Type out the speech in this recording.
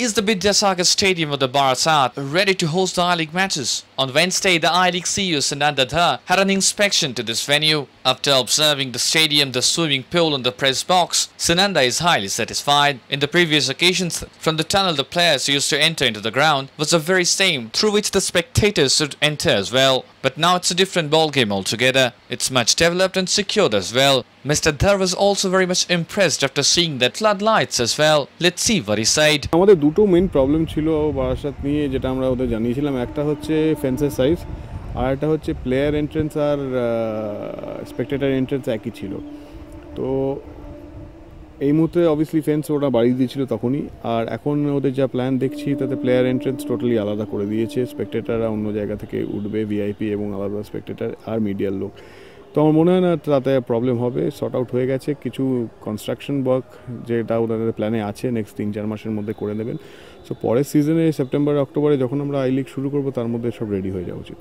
Is the Vidyasagar Stadium of the Barasat ready to host the I-League matches? On Wednesday, the I-League CEO Sananda Dhar had an inspection to this venue. After observing the stadium, the swimming pool and the press box, Sananda is highly satisfied. In the previous occasions, from the tunnel the players used to enter into the ground was the very same through which the spectators should enter as well. But now it's a different ballgame altogether. It's much developed and secured as well. Mr Dhar was also very much impressed after seeing the flood lights as well let's see what he said আমাদের দুটো main problem ছিল বর্ষাসাত নিয়ে যেটা আমরা ওদের জানিয়েছিলাম একটা হচ্ছে ফেন্সের সাইজ আর একটা হচ্ছে প্লেয়ার এন্ট्रेंस আর স্পেকটেটর এন্ট्रेंस একই ছিল তো এই মতে obviously ফেন্স ওরা বাড়িয়ে দিয়েছিল তখনই আর এখন ওদের যে প্ল্যান দেখছি তাতে প্লেয়ার এন্ট्रेंस टोटালি আলাদা করে দিয়েছে স্পেকটেটররা অন্য জায়গা থেকে উঠবে ভিআইপি এবং অল अदर স্পেকটেটর আর মিডিয়া লোক তো আমার মনে হয় না তাতে প্রবলেম হবে শর্ট আউট হয়ে গেছে কিছু কনস্ট্রাকশন ওয়ার্ক যেটা ওনাদের প্ল্যানে আছে নেক্সট তিন চার মাসের মধ্যে করে নেবেন সো পরের সিজনে সেপ্টেম্বর অক্টোবরে যখন আমরা আই লিগ শুরু করবো তার মধ্যে সব রেডি হয়ে যাওয়া উচিত